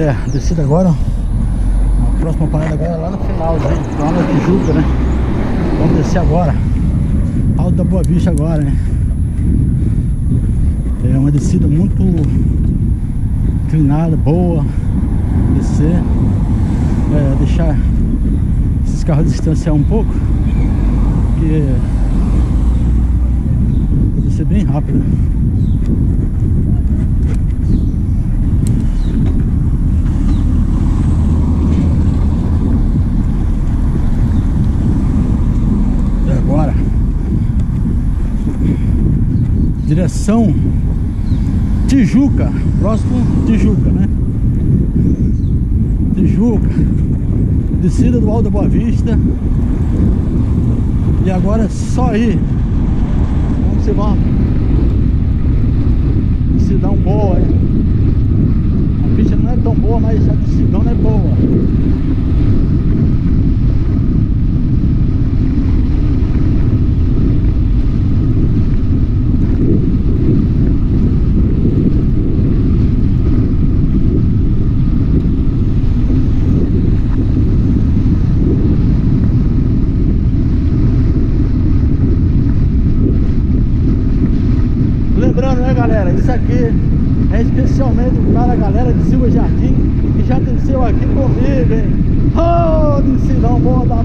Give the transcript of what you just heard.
É, descida agora. A próxima parada agora é lá no finalzinho, lá na Tijuca, né? Vamos descer agora. Alto da Boa Vista agora, né? É uma descida muito inclinada, boa. Descer. É, deixar esses carros distanciar um pouco. Porque vai descer bem rápido. Né? E agora direção Tijuca, próximo Tijuca, né? Tijuca, descida do Alto da Boa Vista. E agora é só ir. Vamos se vamos. Decidão boa, hein? A pista não é tão boa, mas a decidão é boa. Lembrando, né, galera? Isso aqui é especialmente para a galera de Silva Jardim que já desceu aqui comigo, hein? Oh, decidão boa da!